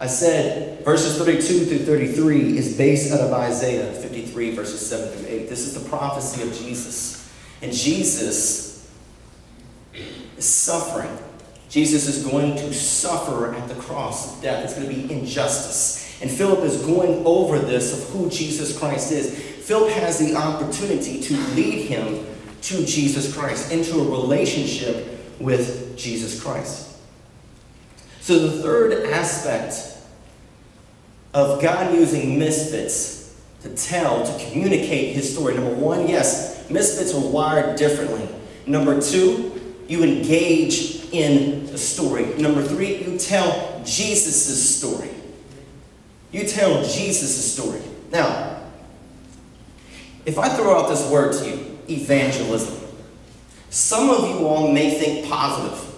I said verses 32 through 33 is based out of Isaiah 53, verses 7 through 8. This is the prophecy of Jesus. And Jesus is suffering. Jesus is going to suffer at the cross of death. It's going to be injustice. And Philip is going over this of who Jesus Christ is. Philip has the opportunity to lead him to Jesus Christ, into a relationship with Jesus Christ. So, the third aspect of God using misfits to tell, to communicate his story. Number one, yes, misfits are wired differently. Number two, you engage in the story. Number three, you tell Jesus' story. You tell Jesus' story. Now, if I throw out this word to you, evangelism, some of you all may think positive.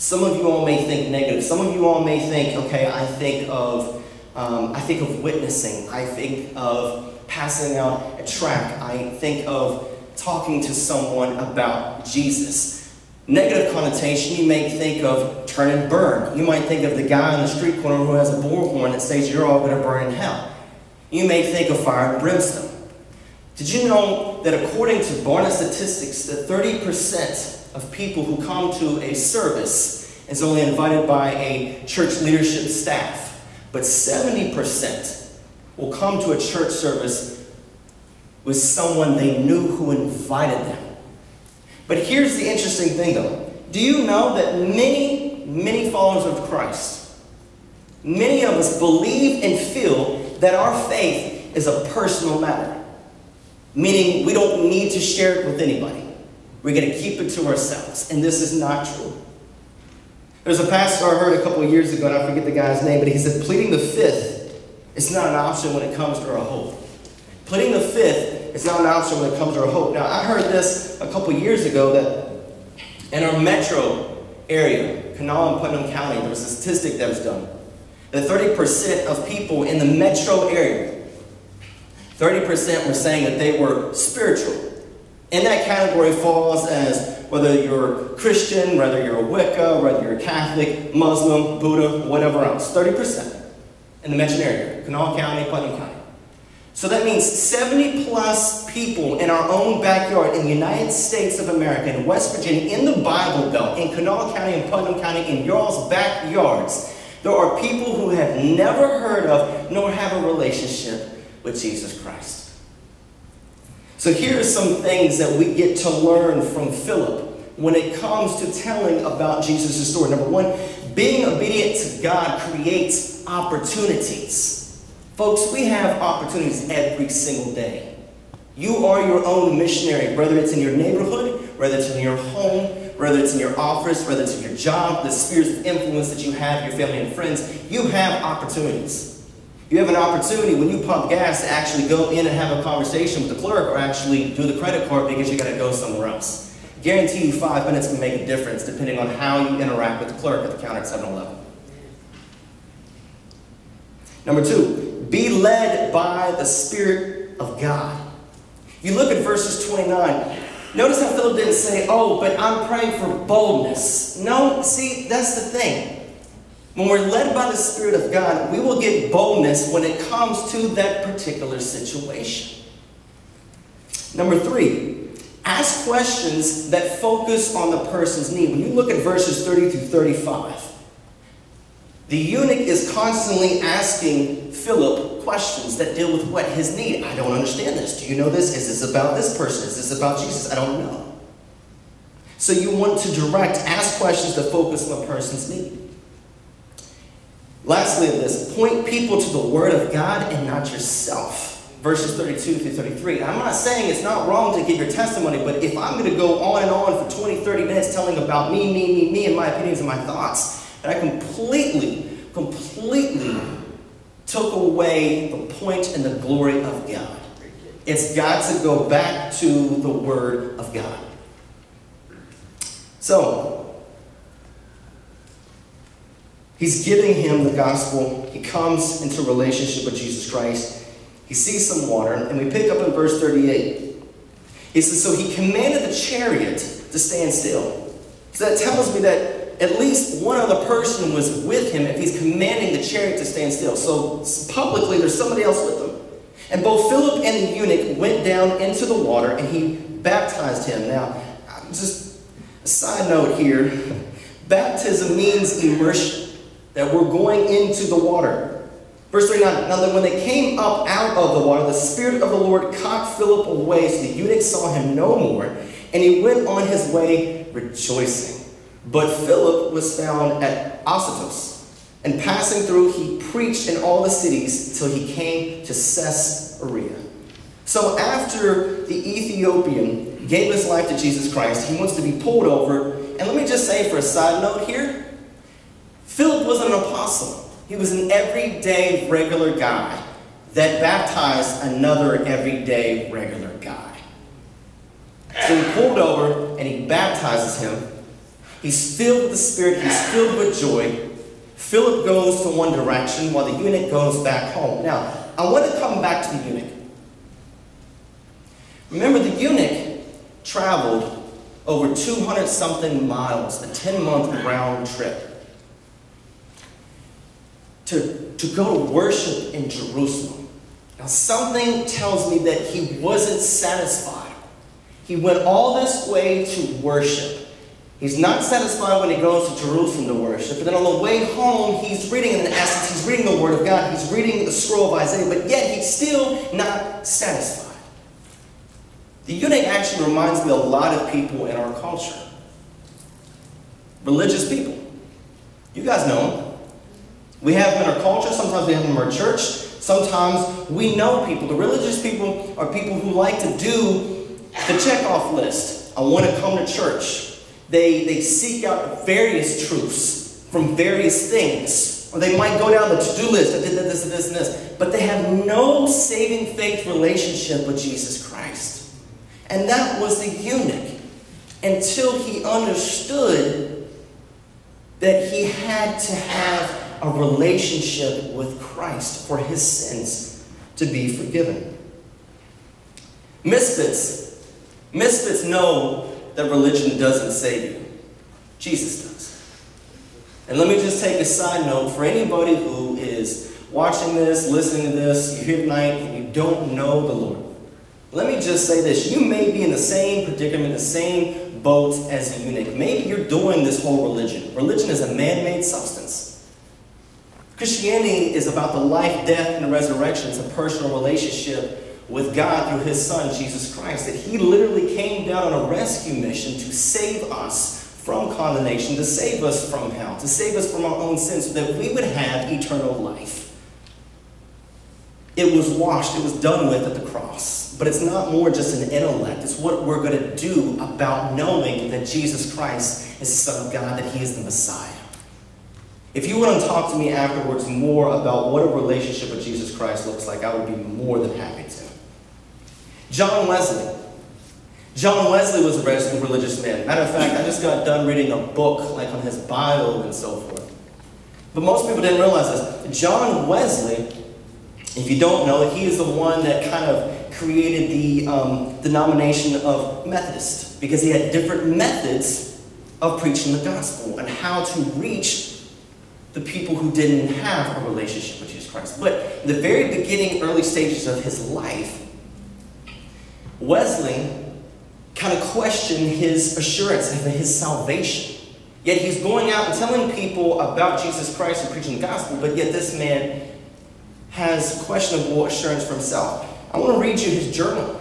Some of you all may think negative. Some of you all may think, okay, I think of, um, I think of witnessing. I think of passing out a tract. I think of talking to someone about Jesus. Negative connotation, you may think of turn and burn. You might think of the guy on the street corner who has a bullhorn that says you're all going to burn in hell. You may think of fire and brimstone. Did you know that according to Barna statistics, that 30% of people who come to a service is only invited by a church leadership staff, but 70% will come to a church service with someone they knew who invited them. But here's the interesting thing though. Do you know that many, many followers of Christ, many of us believe and feel that our faith is a personal matter? meaning we don't need to share it with anybody. We're going to keep it to ourselves. And this is not true. There's a pastor I heard a couple years ago, and I forget the guy's name, but he said, pleading the fifth is not an option when it comes to our hope. Pleading the fifth is not an option when it comes to our hope. Now, I heard this a couple years ago that in our metro area, Kanawha and Putnam County, there was a statistic that was done that 30% of people in the metro area 30% were saying that they were spiritual. In that category falls as whether you're Christian, whether you're a Wicca, whether you're Catholic, Muslim, Buddha, whatever else. 30% in the mentioned area, Kanawha County, Putnam County. So that means 70 plus people in our own backyard in the United States of America, in West Virginia, in the Bible Belt, in Kanawha County and Putnam County, in y'all's backyards, there are people who have never heard of nor have a relationship with Jesus Christ. So here are some things that we get to learn from Philip when it comes to telling about Jesus' story. Number one, being obedient to God creates opportunities. Folks, we have opportunities every single day. You are your own missionary, whether it's in your neighborhood, whether it's in your home, whether it's in your office, whether it's in your job, the spheres of influence that you have, your family and friends. You have opportunities. You have an opportunity when you pump gas to actually go in and have a conversation with the clerk or actually do the credit card because you got to go somewhere else. Guarantee you five minutes can make a difference depending on how you interact with the clerk at the counter at 7-Eleven. Number two, be led by the Spirit of God. You look at verses 29. Notice how Philip didn't say, oh, but I'm praying for boldness. No, see, that's the thing. When we're led by the Spirit of God, we will get boldness when it comes to that particular situation. Number three, ask questions that focus on the person's need. When you look at verses 30 through 35, the eunuch is constantly asking Philip questions that deal with what his need. I don't understand this. Do you know this? Is this about this person? Is this about Jesus? I don't know. So you want to direct, ask questions that focus on the person's need. Lastly, of this, point people to the Word of God and not yourself. Verses 32 through 33. I'm not saying it's not wrong to give your testimony, but if I'm going to go on and on for 20, 30 minutes telling about me, me, me, me, and my opinions and my thoughts, and I completely, completely took away the point and the glory of God. It's got to go back to the Word of God. So, He's giving him the gospel. He comes into relationship with Jesus Christ. He sees some water, and we pick up in verse 38. He says, So he commanded the chariot to stand still. So that tells me that at least one other person was with him if he's commanding the chariot to stand still. So publicly, there's somebody else with him. And both Philip and the eunuch went down into the water and he baptized him. Now, just a side note here baptism means immersion, that we're going into the water. Verse 39 Now, that when they came up out of the water, the Spirit of the Lord caught Philip away, so the eunuch saw him no more, and he went on his way rejoicing. But Philip was found at Azotus, and passing through, he preached in all the cities till he came to Caesarea. So after the Ethiopian gave his life to Jesus Christ, he wants to be pulled over. And let me just say for a side note here, was an apostle. He was an everyday regular guy that baptized another everyday regular guy. So he pulled over and he baptizes him. He's filled with the Spirit, he's filled with joy. Philip goes to one direction while the eunuch goes back home. Now, I want to come back to the eunuch. Remember, the eunuch traveled over 200 something miles, a 10 month round trip, to, to go to worship in Jerusalem. Now, something tells me that he wasn't satisfied. He went all this way to worship. He's not satisfied when he goes to Jerusalem to worship. But then on the way home, he's reading, in the essence, he's reading the Word of God. He's reading the scroll of Isaiah, but yet he's still not satisfied. The eunuch actually reminds me a lot of people in our culture. Religious people. You guys know them. We have them in our culture, sometimes we have them in our church, sometimes we know people. The religious people are people who like to do the checkoff list. I want to come to church. They, they seek out various truths from various things. Or they might go down the to-do list, I did this and this and this. But they have no saving faith relationship with Jesus Christ. And that was the eunuch until he understood that he had to have a relationship with Christ for his sins to be forgiven. Misfits. Misfits know that religion doesn't save you. Jesus does. And let me just take a side note for anybody who is watching this, listening to this, you're here tonight and you don't know the Lord. Let me just say this. You may be in the same predicament, the same boat as a eunuch. Maybe you're doing this whole religion. Religion is a man-made substance. Christianity is about the life, death, and resurrection. It's a personal relationship with God through his son, Jesus Christ. That he literally came down on a rescue mission to save us from condemnation, to save us from hell, to save us from our own sins, so that we would have eternal life. It was washed, it was done with at the cross. But it's not more just an intellect, it's what we're going to do about knowing that Jesus Christ is the Son of God, that he is the Messiah. If you want to talk to me afterwards more about what a relationship with Jesus Christ looks like, I would be more than happy to. John Wesley. John Wesley was a religious man. Matter of fact, I just got done reading a book like on his Bible and so forth. But most people didn't realize this. John Wesley, if you don't know, he is the one that kind of created the um, denomination of Methodist because he had different methods of preaching the gospel and how to reach the people who didn't have a relationship with Jesus Christ. But in the very beginning, early stages of his life, Wesley kind of questioned his assurance of his salvation. Yet he's going out and telling people about Jesus Christ and preaching the gospel, but yet this man has questionable assurance for himself. I want to read you his journal.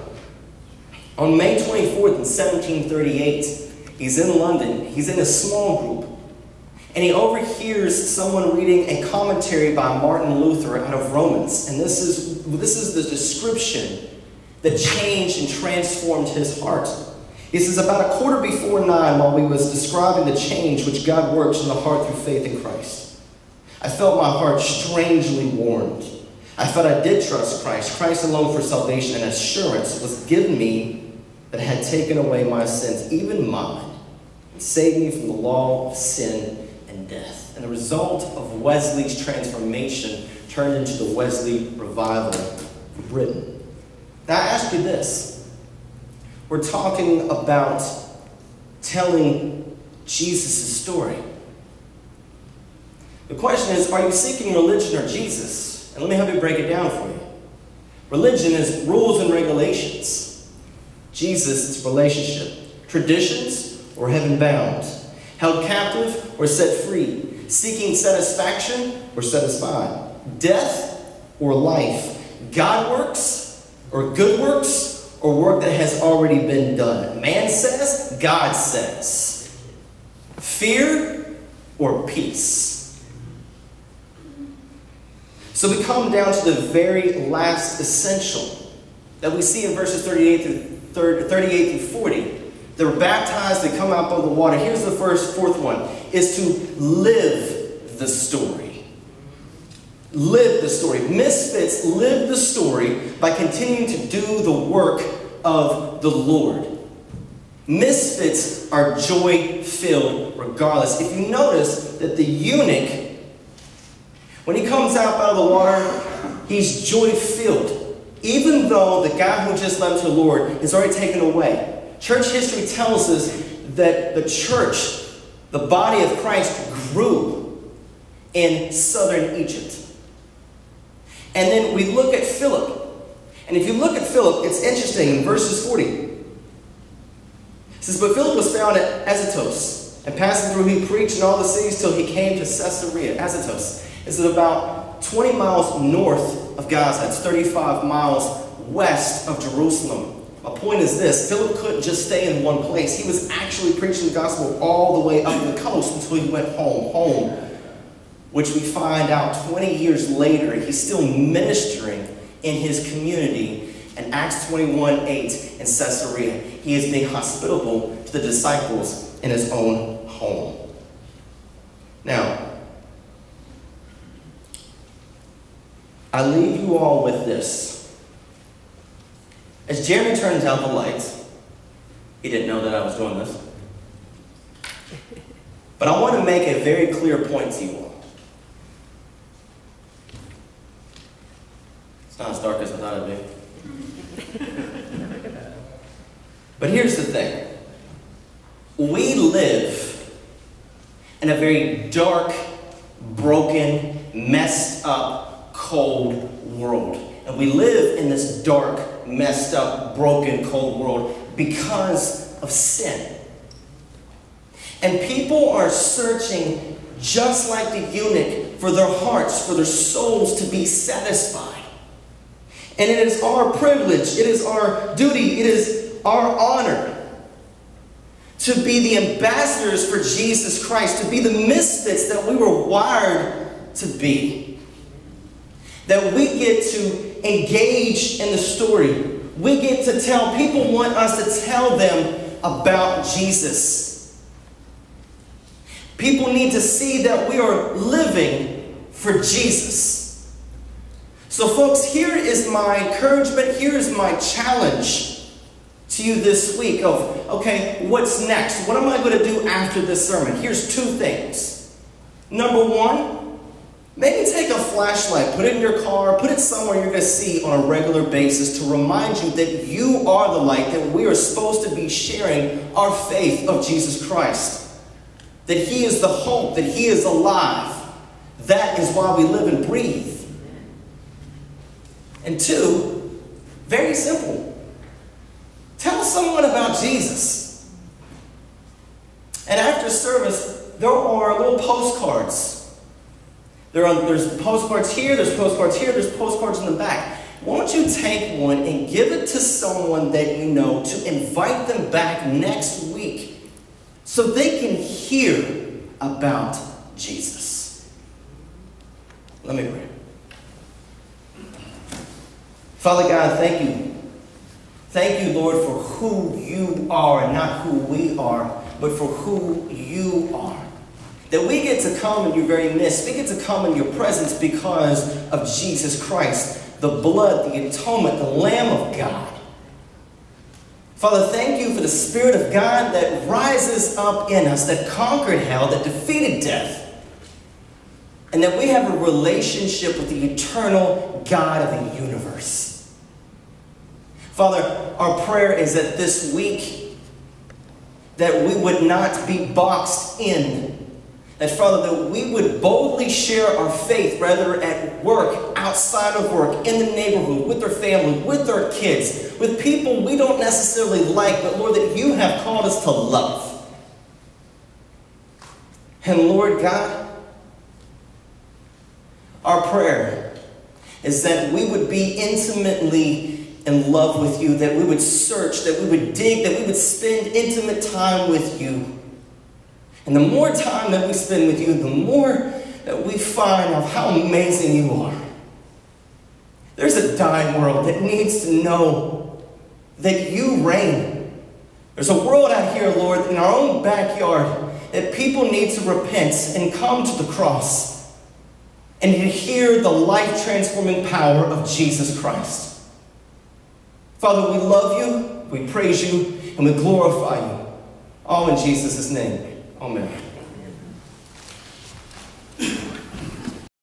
On May 24th in 1738, he's in London. He's in a small group and he overhears someone reading a commentary by Martin Luther out of Romans. And this is, this is the description that changed and transformed his heart. He says, About a quarter before nine, while we was describing the change which God works in the heart through faith in Christ, I felt my heart strangely warmed. I felt I did trust Christ, Christ alone for salvation, and assurance was given me that had taken away my sins, even mine, and saved me from the law of sin death. And the result of Wesley's transformation turned into the Wesley revival for Britain. Now, I ask you this. We're talking about telling Jesus' story. The question is, are you seeking religion or Jesus? And let me help you break it down for you. Religion is rules and regulations. Jesus is relationship. Traditions or heaven bound. Held captive or set free. Seeking satisfaction or satisfied. Death or life. God works or good works or work that has already been done. Man says, God says. Fear or peace. So we come down to the very last essential that we see in verses 38 through 38 through 40. They're baptized, they come out of the water. Here's the first, fourth one, is to live the story. Live the story. Misfits live the story by continuing to do the work of the Lord. Misfits are joy filled regardless. If you notice that the eunuch when he comes out out of the water, he's joy filled. Even though the guy who just left the Lord is already taken away. Church history tells us that the church, the body of Christ, grew in southern Egypt. And then we look at Philip. And if you look at Philip, it's interesting in verses 40. It says, But Philip was found at Azotus, and passing through he preached in all the cities till he came to Caesarea. Azotus is about 20 miles north of Gaza. It's 35 miles west of Jerusalem. My point is this Philip couldn't just stay in one place. He was actually preaching the gospel all the way up the coast until he went home. Home, which we find out 20 years later, he's still ministering in his community in Acts 21 8 in Caesarea. He is being hospitable to the disciples in his own home. Now, I leave you all with this. As Jeremy turns out the lights, he didn't know that I was doing this. But I want to make a very clear point to you all. It's not as dark as I thought it'd be. but here's the thing we live in a very dark, broken, messed up, cold world. And we live in this dark, messed up, broken, cold world because of sin. And people are searching, just like the eunuch, for their hearts, for their souls to be satisfied. And it is our privilege, it is our duty, it is our honor to be the ambassadors for Jesus Christ, to be the misfits that we were wired to be that we get to engage in the story. We get to tell, people want us to tell them about Jesus. People need to see that we are living for Jesus. So, folks, here is my encouragement, here is my challenge to you this week of, okay, what's next? What am I going to do after this sermon? Here's two things. Number one, Maybe take a flashlight, put it in your car, put it somewhere you're going to see on a regular basis to remind you that you are the light, that we are supposed to be sharing our faith of Jesus Christ. That He is the hope, that He is alive. That is why we live and breathe. And two, very simple. Tell someone about Jesus. And after service, there are little postcards there's postcards here, there's postcards here, there's postcards in the back. Why don't you take one and give it to someone that you know to invite them back next week so they can hear about Jesus? Let me pray. Father God, thank you. Thank you, Lord, for who you are, and not who we are, but for who you are. That we get to come in your very midst. We get to come in your presence because of Jesus Christ, the blood, the atonement, the Lamb of God. Father, thank you for the Spirit of God that rises up in us, that conquered hell, that defeated death, and that we have a relationship with the eternal God of the universe. Father, our prayer is that this week that we would not be boxed in That, Father, that we would boldly share our faith, whether at work, outside of work, in the neighborhood, with our family, with our kids, with people we don't necessarily like, but Lord, that you have called us to love. And Lord God, our prayer is that we would be intimately in love with you, that we would search, that we would dig, that we would spend intimate time with you. And the more time that we spend with you, the more that we find of how amazing you are. There's a dying world that needs to know that you reign. There's a world out here, Lord, in our own backyard that people need to repent and come to the cross and to hear the life transforming power of Jesus Christ. Father, we love you, we praise you, and we glorify you. All in Jesus' name. Amen.